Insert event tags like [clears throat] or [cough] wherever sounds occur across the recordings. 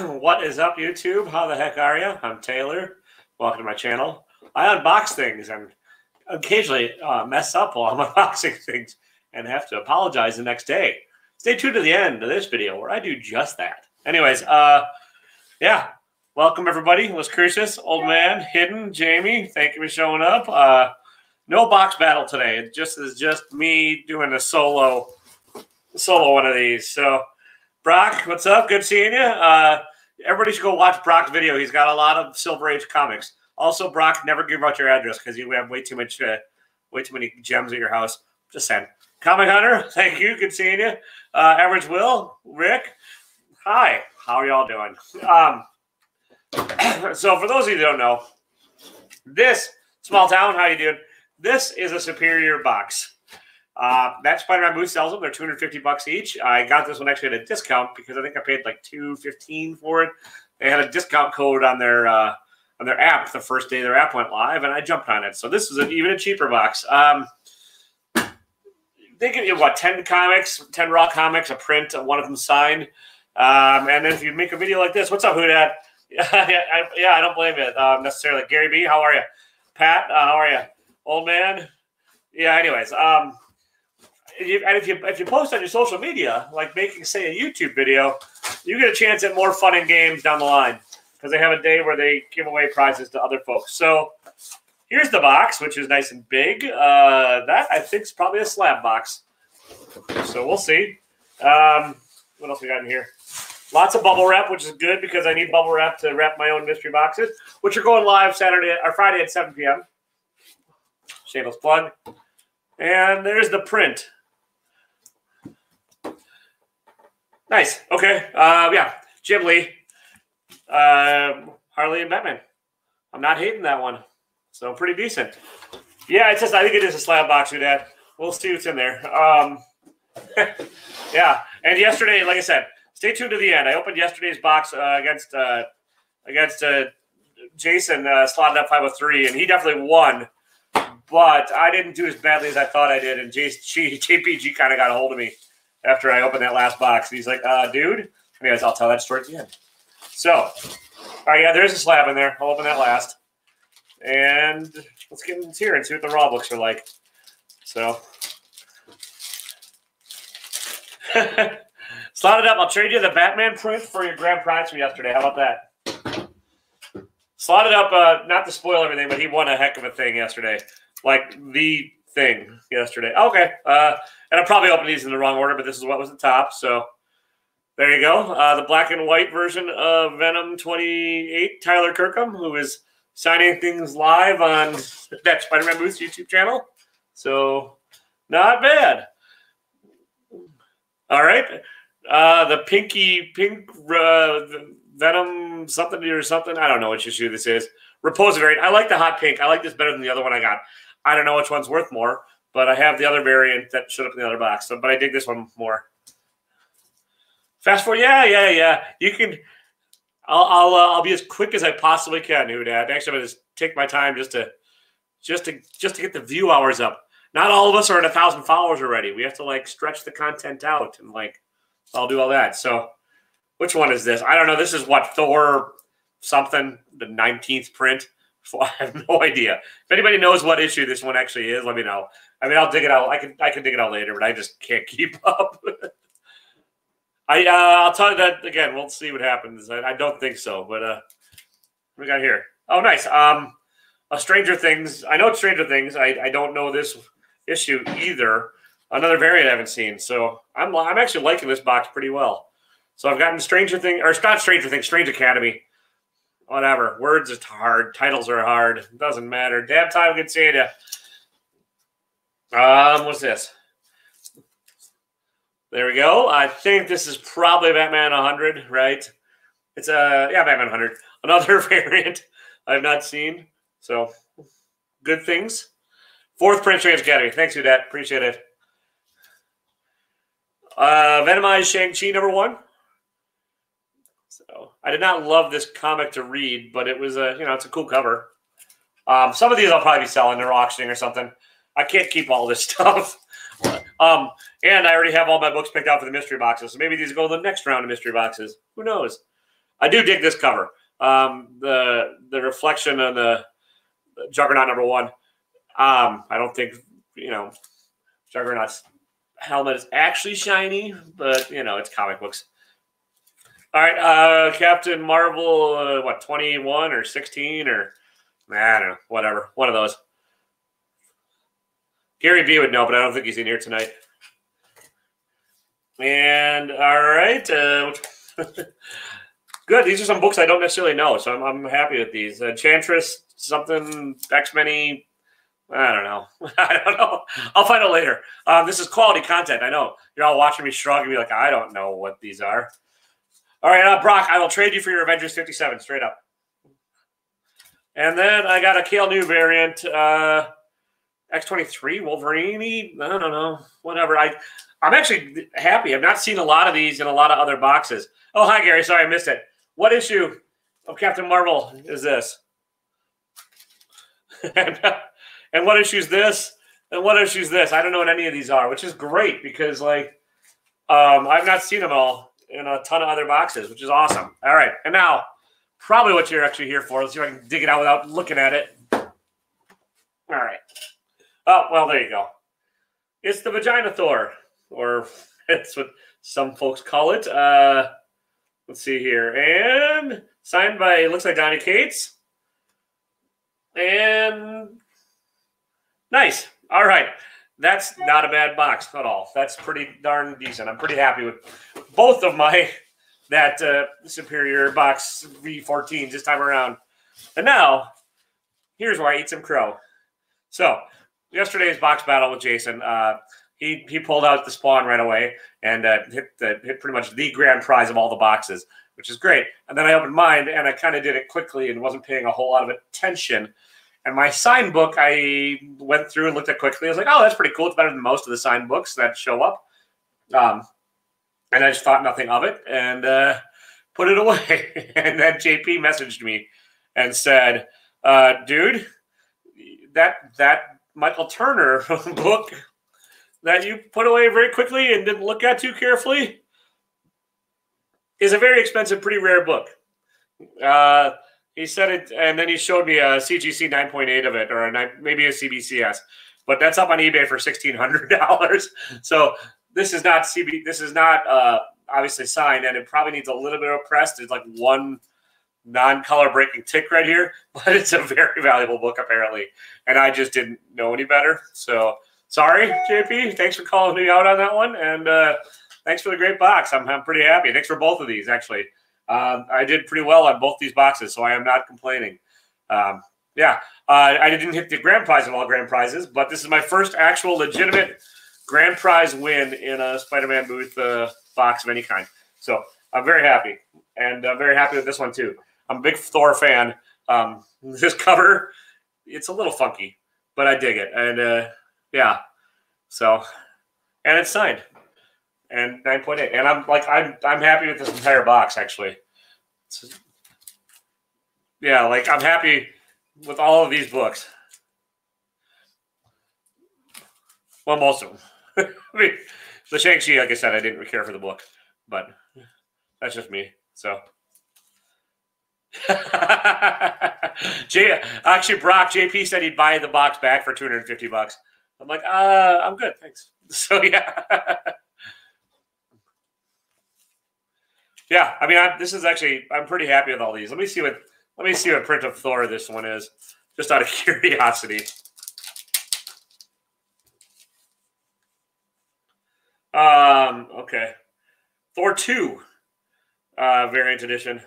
[laughs] what is up, YouTube? How the heck are you? I'm Taylor. Welcome to my channel. I unbox things and occasionally uh, mess up while I'm [laughs] unboxing things and have to apologize the next day. Stay tuned to the end of this video where I do just that. Anyways, uh, yeah, welcome everybody. Las Cruces, Old Man, Hidden, Jamie. Thank you for showing up. Uh, no box battle today. It just is just me doing a solo, solo one of these. So. Brock, what's up? Good seeing you. Uh, everybody should go watch Brock's video. He's got a lot of Silver Age comics. Also, Brock, never give out your address because you have way too much, uh, way too many gems at your house. Just saying. Comic Hunter, [laughs] thank you. Good seeing you. Uh, Average Will, Rick, hi. How are y'all doing? Um, [clears throat] so, for those of you that don't know, this small town, how you doing? This is a superior box. Uh, that Spider-Man booth sells them. They're 250 bucks each. I got this one actually at a discount because I think I paid like 215 for it. They had a discount code on their uh, on their app the first day their app went live, and I jumped on it. So this was an, even a cheaper box. Um, they give you what 10 comics, 10 raw comics, a print, one of them signed. Um, and then if you make a video like this, what's up, Hoodat? [laughs] yeah, I, yeah, I don't blame it uh, necessarily. Gary B, how are you? Pat, uh, how are you? Old man. Yeah. Anyways, um, and if you if you post on your social media, like making say a YouTube video, you get a chance at more fun and games down the line because they have a day where they give away prizes to other folks. So here's the box, which is nice and big. Uh, that I think is probably a slab box. So we'll see. Um, what else we got in here? Lots of bubble wrap, which is good because I need bubble wrap to wrap my own mystery boxes, which are going live Saturday or Friday at 7 p.m. Shameless plug. And there's the print. Nice. Okay. Uh, yeah. Jim Lee, uh, Harley and Batman. I'm not hating that one. So pretty decent. Yeah, it's just I think it is a slab box, Dad. We'll see what's in there. Um, [laughs] yeah. And yesterday, like I said, stay tuned to the end. I opened yesterday's box uh, against uh, against uh, Jason uh, slotted up 503, and he definitely won. But I didn't do as badly as I thought I did, and JPG kind of got a hold of me after I opened that last box. And he's like, uh, dude. Anyways, I'll tell that story at the end. So, all right, yeah, there's a slab in there. I'll open that last. And let's get into here and see what the raw books are like. So, [laughs] slot it up. I'll trade you the Batman print for your grand prize from yesterday. How about that? Slot it up. Uh, not to spoil everything, but he won a heck of a thing yesterday. Like the thing yesterday. Okay. Uh, and I probably opened these in the wrong order, but this is what was the top. So there you go. Uh, the black and white version of Venom 28, Tyler Kirkham, who is signing things live on that Spider Man Booth YouTube channel. So not bad. All right. Uh, the pinky pink uh, Venom something or something. I don't know which issue this is. Repository. I like the hot pink. I like this better than the other one I got. I don't know which one's worth more, but I have the other variant that showed up in the other box. So, but I dig this one more. Fast forward, yeah, yeah, yeah. You can. I'll I'll, uh, I'll be as quick as I possibly can, Dad. Actually, I'm gonna just take my time just to just to just to get the view hours up. Not all of us are at a thousand followers already. We have to like stretch the content out and like I'll do all that. So, which one is this? I don't know. This is what Thor something the nineteenth print. [laughs] I have no idea. If anybody knows what issue this one actually is, let me know. I mean, I'll dig it out. I can I can dig it out later, but I just can't [laughs] keep up. I uh, I'll tell you that again. We'll see what happens. I, I don't think so, but uh, we got here? Oh, nice. Um, a Stranger Things. I know Stranger Things. I, I don't know this issue either. Another variant I haven't seen. So I'm I'm actually liking this box pretty well. So I've gotten Stranger Things or not Stranger Things, Strange Academy whatever. Words is hard. Titles are hard. It doesn't matter. Damn time, good seeing you. Um, what's this? There we go. I think this is probably Batman 100, right? It's a uh, yeah, Batman 100. [laughs] Another [laughs] variant I've not seen. So good things. Fourth Prince Strange Academy. Thanks, Udette. Appreciate it. Uh, Venomized Shang-Chi number one. So I did not love this comic to read, but it was a you know it's a cool cover. Um, some of these I'll probably be selling or auctioning or something. I can't keep all this [laughs] stuff. um, and I already have all my books picked out for the mystery boxes. So maybe these go to the next round of mystery boxes. Who knows? I do dig this cover. Um, the the reflection on the Juggernaut number one. Um, I don't think you know Juggernaut's helmet is actually shiny, but you know it's comic books. All right, uh, Captain Marvel, uh, what twenty one or sixteen or I don't know, whatever, one of those. Gary B would know, but I don't think he's in here tonight. And all right, uh, [laughs] good. These are some books I don't necessarily know, so I'm, I'm happy with these. Uh, Chantress, something X Men. I don't know. [laughs] I don't know. I'll find out later. Um, this is quality content. I know you're all watching me shrug and be like, I don't know what these are. All right, uh, Brock, I will trade you for your Avengers 57 straight up. And then I got a Kael Ngu variant, uh, X23 Wolverine. I don't know, whatever. I I'm actually happy. I've not seen a lot of these in a lot of other boxes. Oh, hi Gary. Sorry, I missed it. What issue of Captain Marvel is this? and, [laughs] and what issue is this? And what issue is this? I don't know what any of these are, which is great because like um, I've not seen them all in a ton of other boxes, which is awesome. All right, and now probably what you're actually here for. Let's see if I can dig it out without looking at it. All right. Oh well, there you go. It's the Vagina Thor, or [laughs] that's what some folks call it. Uh, let's see here, and signed by looks like Donny Cates. And nice. All right. That's not a bad box at all. That's pretty darn decent. I'm pretty happy with both of my that uh, superior box V14 this time around. And now, here's where I eat some crow. So, yesterday's box battle with Jason, uh, he he pulled out the spawn right away and uh, hit the hit pretty much the grand prize of all the boxes, which is great. And then I opened mine and I kind of did it quickly and wasn't paying a whole lot of attention. And my sign book, I went through and looked at quickly. I was like, oh, that's pretty cool. It's better than most of the sign books that show up. Um, and I just thought nothing of it and uh, put it [laughs] away. and then JP messaged me and said, uh, dude, that that Michael Turner [laughs] book that you put away very quickly and didn't look at too carefully is a very expensive, pretty rare book. Uh, he said it, and then he showed me a CGC 9.8 of it, or a 9, maybe a CBCS, but that's up on eBay for sixteen hundred dollars. [laughs] So this is not CB. This is not uh, obviously signed, and it probably needs a little bit of press. There's like one non-color breaking tick right here, [laughs] but it's a very valuable book apparently, and I just didn't know any better. So sorry, JP. Thanks for calling me out on that one, and uh, thanks for the great box. I'm, I'm pretty happy. Thanks for both of these actually. Um, I did pretty well on both these boxes, so I am not complaining. Um, yeah, uh, I didn't hit the grand prize of all grand prizes, but this is my first actual legitimate grand prize win in a Spider-Man booth uh, box of any kind. So I'm very happy, and I'm very happy with this one too. I'm a big Thor fan. Um, [laughs] this cover, it's a little funky, but I dig it, and uh, yeah. So, and it's signed, and 9.8, and I'm like I'm I'm happy with this entire box actually. Yeah, like I'm happy with all of these books. Well, most of them. I mean, the Shang-Chi, like I said, I didn't care for the book, but that's just me. So. [laughs] J- actually, Brock JP said he'd buy the box back for 250 bucks. I'm like, uh, I'm good, thanks. [laughs] So yeah, [laughs] yeah. I mean, I'm, this is actually I'm pretty happy with all these. Let me see what let me see what print of Thor this one is, just out of [laughs] curiosity. Um, okay. Thor 2 uh, variant edition.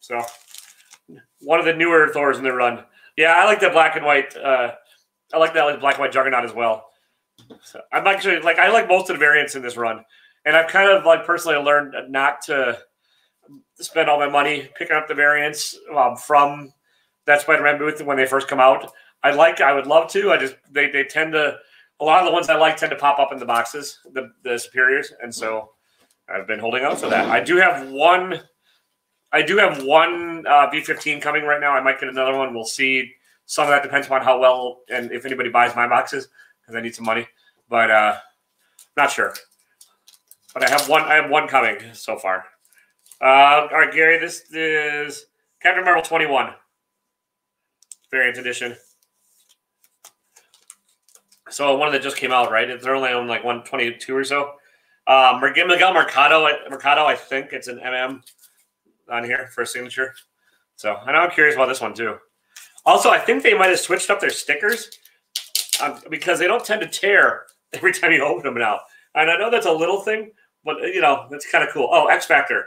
So, one of the newer Thors in the run. Yeah, I like the black and white. Uh, I like that like black and white Juggernaut as well. So I'm actually like I like most of the variants in this run, and I've kind of like personally learned not to spend all my money picking up the variants um, from that Spider-Man booth when they first come out. I like, I would love to. I just they they tend to a lot of the ones I like tend to pop up in the boxes, the, the superiors, and so I've been holding out for that. I do have one. I do have one uh, V15 coming right now. I might get another one. We'll see. Some of that depends upon how well and if anybody buys my boxes because I need some money. But uh, not sure. But I have one. I have one coming so far. Uh, all right, Gary. This is Captain Marvel 21 variant edition. So one that just came out, right? They're only on like 122 or so. Um, Miguel Mercado, Mercado, I think it's an MM on here for signature. So I know I'm curious about this one too. Also, I think they might have switched up their stickers um, because they don't tend to tear [laughs] every time you open them now. And I know that's a little thing, but you know that's kind of cool. Oh, X Factor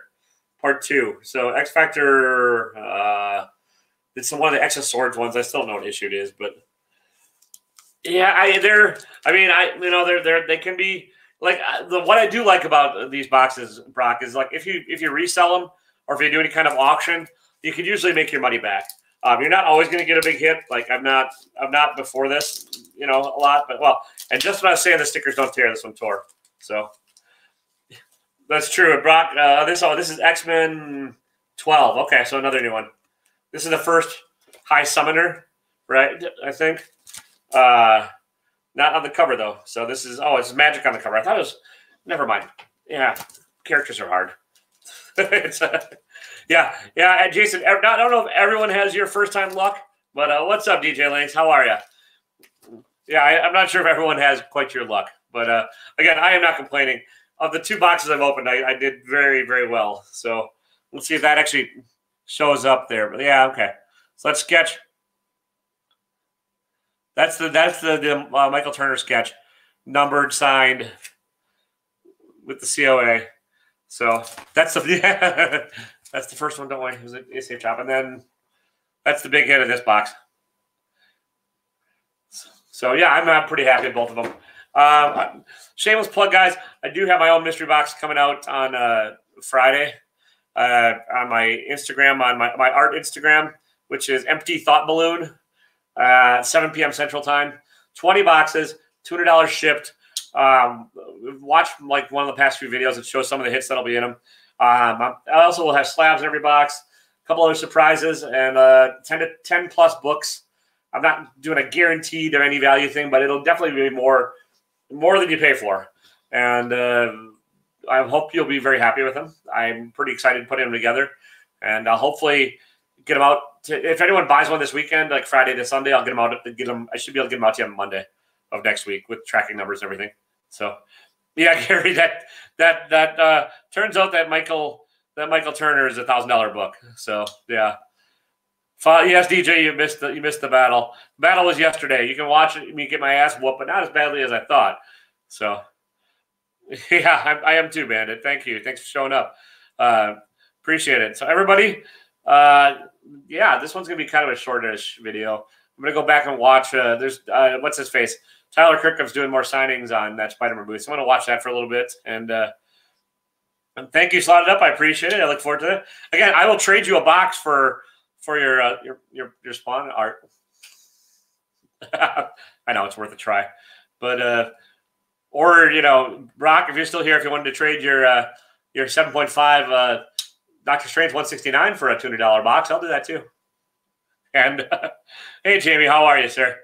Part Two. So X Factor, uh, it's one of the X Swords ones. I still don't know what issue it is, but yeah, I they're. I mean, I you know they're they're they can be like uh, the what I do like about these boxes, Brock, is like if you if you resell them or if you do any kind of auction, you can usually make your money back. Um, you're not always going to get a big hit. Like I'm not, I'm not before this, you know, a lot. But well, and just what I was saying, the stickers don't tear. This one tore. So that's true. Brock, uh, this oh, this is X Men 12. Okay, so another new one. This is the first High Summoner, right? I think. Uh, not on the cover though. So this is oh, it's Magik on the cover. I thought it was. Never mind. Yeah, characters are hard. [laughs] it's uh, yeah, yeah. And Jason, I don't know if everyone has your first time luck, but uh, what's up, DJ Lanks? How are you? Yeah, I, am not sure if everyone has quite your luck, but uh, again, I am not complaining. Of the two boxes I've opened, I, I did very, very well. So let's see if that actually shows up there. But yeah, okay. So let's sketch. That's the that's the, the uh, Michael Turner sketch, numbered, signed with the COA. So that's the yeah, [laughs] that's the first one. Don't worry, it was a safe chop, and then that's the big hit of this box. So yeah, I'm, I'm pretty happy with both of them. Um, shameless plug, guys. I do have my own mystery box coming out on uh, Friday uh, on my Instagram, on my, my art Instagram, which is Empty Thought Balloon, uh, 7 p.m. Central Time. 20 boxes, $200 shipped. Um, watch like one of the past few videos that shows some of the hits that'll be in them. Um, I also will have slabs in every box, a couple other surprises, and uh, 10 to 10 plus books. I'm not doing a guaranteed or any value thing, but it'll definitely be more more than you pay for. And uh, I hope you'll be very happy with them. I'm pretty excited to put them together, and I'll hopefully get them out. To, if anyone buys one this weekend, like Friday to Sunday, I'll get them out. Get them. I should be able to get them out to you on Monday of next week with tracking numbers and everything. So, yeah, [laughs] Gary, that that that uh, turns out that Michael that Michael Turner is a thousand dollar book. So yeah. Yes, DJ, you missed the you missed the battle. The battle was yesterday. You can watch it, me get my ass whooped, but not as badly as I thought. So, [laughs] yeah, I, I am too, Bandit. Thank you. Thanks for showing up. Uh, appreciate it. So, everybody, uh, yeah, this one's gonna be kind of a shortish video. I'm gonna go back and watch. Uh, there's uh, what's his face, Tyler Kirkham's doing more signings on that Spider-Man booth. So I'm gonna watch that for a little bit and. Uh, and thank you, slotted up. I appreciate it. I look forward to it. Again, I will trade you a box for for your uh, your your your spawn art. [laughs] I know it's worth a try, but uh, or you know, Rock, if you're still here, if you wanted to trade your uh, your seven point five uh, Doctor Strange one sixty nine for a two hundred dollar box, I'll do that too. And uh, [laughs] hey, Jamie, how are you, sir?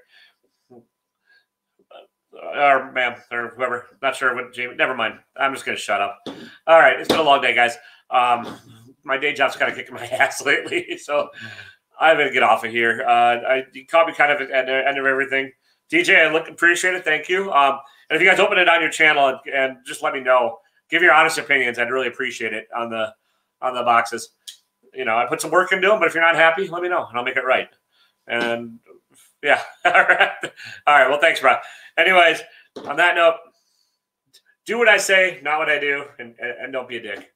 Or ma'am, or whoever. Not sure what Jamie. Never mind. I'm just gonna shut up. All right, it's been a long day, guys. Um, my day job's kind of kicking my [laughs] ass lately, so I'm gonna get off of here. Uh, I you caught me kind of at the end of everything. DJ, I look appreciate it. Thank you. Um, and if you guys open it on your channel and, and, just let me know, give your honest opinions. I'd really appreciate it on the on the boxes. You know, I put some work into them, but if you're not happy, let me know and I'll make it right. And yeah, [laughs] all right, all right. Well, thanks, bro. Anyways, on that note, do what I say, not what I do, and, and don't be a dick.